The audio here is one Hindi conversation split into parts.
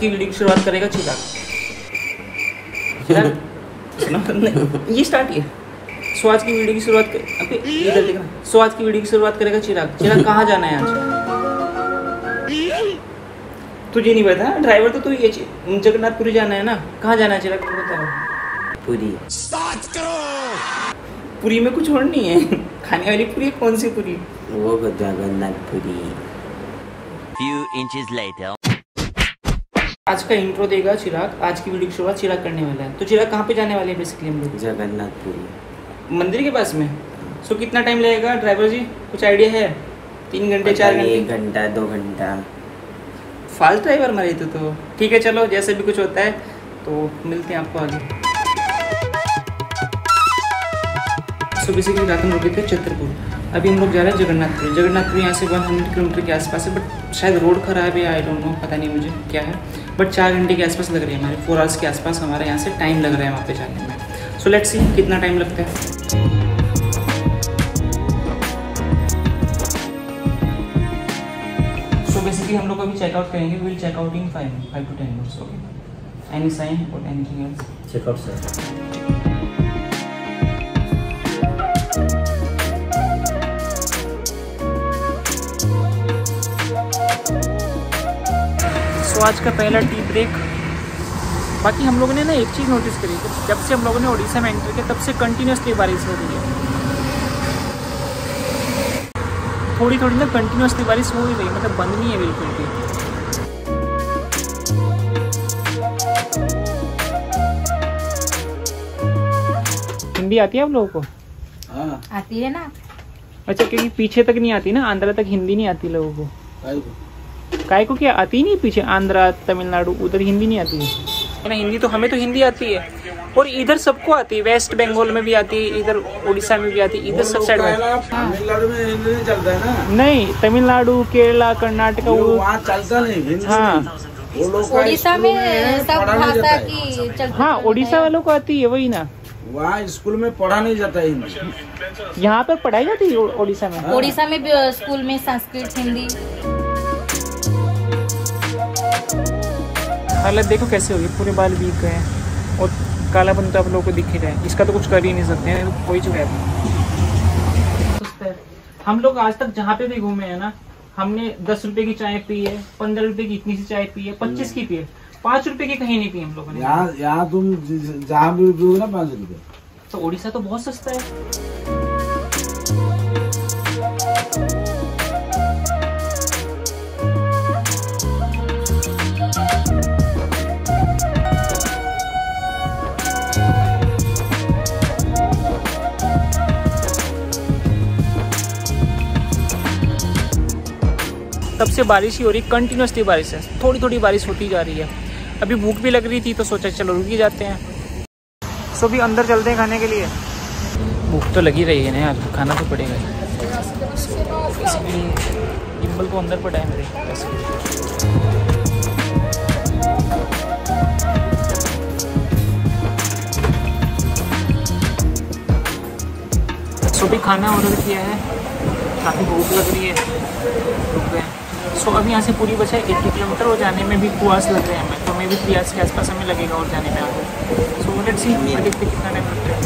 की वीडियो की शुरुआत करेगा चिराग चिराग ये स्टार्ट किया सो आज की वीडियो की शुरुआत कर इधर देखना। सो आज की वीडियो की शुरुआत करेगा चिराग। चिराग कहाँ जाना है आज? तुझे नहीं पता? ड्राइवर तो तू ही है जगन्नाथपुरी जाना है ना? कहाँ जाना है चिराग तू बताओ पूरी। पूरी में कुछ और नहीं है। खाने वाली पूरी कौन सी पूरी? वो जगन्नाथपुरी। Few inches later. आज का इंट्रो देगा चिराग आज की वीडियो की शुरुआत चिराग करने वाला है। तो चिराग कहाँ पे जाने वाले हैं बेसिकली हम लोग? जगन्नाथपुरी मंदिर के पास में? सो so, कितना टाइम लगेगा ड्राइवर जी? कुछ आइडिया है? तीन घंटे चार नहीं, एक घंटे घंटा दो घंटा। फास्ट ड्राइवर मारे तो, तो। ठीक है चलो जैसे भी कुछ होता है तो मिलते हैं आपको आगे। सो बेसिकली रात हम रुके थे छतरपुर अभी हम लोग जा रहे हैं जगन्नाथपुरी। जगन्नाथपुरी यहाँ से वन हंड्रेड किलोमीटर के आसपास है बट शायद रोड खराब है आई डोंट नो पता नहीं मुझे क्या है। बट चार घंटे के आसपास लग रही है हमारे फोर आवर्स के आसपास हमारे यहाँ से टाइम लग रहा है वहाँ पे जाने में। सो लेट्स सी कितना टाइम लगता है। सो बेसिकली हम लोग अभी चेकआउट करेंगे will checkout in five five to ten minutes okay any sign और anything else checkout sir so आज का पहला टी ब्रेक बाकी हम लोगों ने ना एक चीज़ नोटिस करी कि जब से हम लोगों ने उड़ीसा में एंटर किया तब से कंटिन्यूसली बारिश हो रही है। थोड़ी थोड़ी ना कंटिन्यूसली बारिश हो ही रही है मतलब बंद नहीं है बिल्कुल भी। हिंदी आती है आप लोगों को? हाँ। आती है ना। अच्छा क्योंकि पीछे तक नहीं आती ना आंध्रा तक हिंदी नहीं आती लोगों को। काय को क्या आती नहीं पीछे? आंध्रा तमिलनाडु उधर हिंदी नहीं आती? है ना हिंदी तो हमें तो हिंदी आती है। और इधर सबको आती है वेस्ट बंगाल में भी आती है इधर उड़ीसा में भी आती है इधर सब साइड में तमिलनाडु में हिंदी नहीं चलता है ना? नहीं तमिलनाडु केरला कर्नाटका वो चलता नहीं हाँ। उड़ीसा में सब भाषा की हाँ उड़ीसा वालों को आती है वही ना। वहाँ स्कूल में पढ़ा नहीं जाता है हिंदी। यहाँ पर पढ़ाई जाती है उड़ीसा में? उड़ीसा में भी स्कूल में संस्कृत हिंदी। हालत देखो कैसे होगी। पूरे बाल बीत गए हैं और कालापन तो आप लोगों को दिख ही रहा है। इसका तो कुछ कर ही नहीं सकते हैं तो कोई चुका है। हम लोग आज तक जहाँ पे भी घूमे हैं ना हमने दस रुपए की चाय पी है पंद्रह रुपए की इतनी सी चाय पी है पच्चीस की पी है पाँच रुपए की कहीं नहीं पी हम लोगों ने। यहाँ यहाँ तुम जहाँ भी ना पाँच रुपए। तो उड़ीसा तो बहुत सस्ता है। तब से बारिश ही हो रही है कंटिन्यूसली बारिश है। थोड़ी थोड़ी बारिश होती जा रही है। अभी भूख भी लग रही थी तो सोचा चलो रुक ही जाते हैं। सो भी अंदर चलते हैं खाने के लिए? भूख तो लगी रही है ना यार खाना तो पड़ेगा ही। इसलिए गिम्बल को अंदर पड़ा है मेरे। बस। सो भी खाना ऑर्डर किया है। काफ़ी भूख लग रही है। रुक गए। सो अभी यहाँ से पूरी बस है एट्टी किलोमीटर, और जाने में भी कुआस लग रहे हैं हमें तो हमें भी पियास के आसपास हमें लगेगा और जाने में आगे। सो लेट्स सी देखते कितना टाइम लगता है।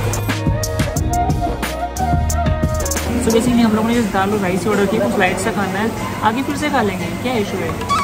सो बेसिकली हम लोगों ने दाल और राइस ऑर्डर किया कुछ लाइट सा खाना है। आगे फिर से खा लेंगे, क्या इशू है?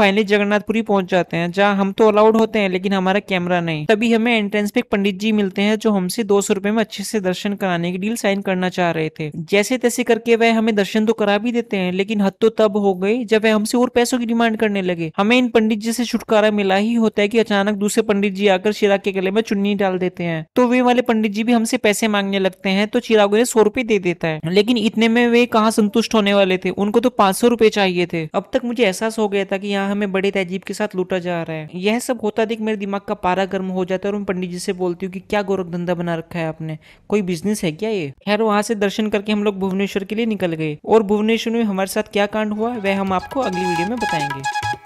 फाइनली जगन्नाथपुरी पहुँच जाते हैं, जहाँ हम तो अलाउड होते हैं, लेकिन हमारा कैमरा नहीं। तभी हमें एंट्रेंस पे एक पंडित जी मिलते हैं, जो हमसे दो सौ में अच्छे से दर्शन कराने की डील साइन करना चाह रहे थे। जैसे तैसे करके वह हमें दर्शन तो करा भी देते हैं, लेकिन हद तो तब हो गई जब वह हमसे और पैसों की डिमांड करने लगे। हमें इन पंडित जी से छुटकारा मिला ही होता है कि अचानक दूसरे पंडित जी आकर चिराग के गले में चुन्नी डाल देते हैं। तो वे वाले पंडित जी भी हमसे पैसे मांगने लगते हैं तो चिराग उन्हें सौ रुपए दे देता है। लेकिन इतने में वे कहाँ संतुष्ट होने वाले थे? उनको तो पाँच सौ रुपए चाहिए थे। अब तक मुझे एहसास हो गया था कि यहाँ हमें बड़े तहजीब के साथ लूटा जा रहा है। यह सब होता देख मेरे दिमाग का पारा गर्म हो जाता है और मैं पंडित जी से बोलती हूँ कि क्या गोरख धंधा बना रखा है आपने? कोई बिज़नेस है क्या ये? खैर, वहाँ से दर्शन करके हम लोग भुवनेश्वर के लिए निकल गए। और भुवनेश्वर में हमारे साथ क्या कांड हुआ, वह हम आपको अगली वीडियो में बताएँगे।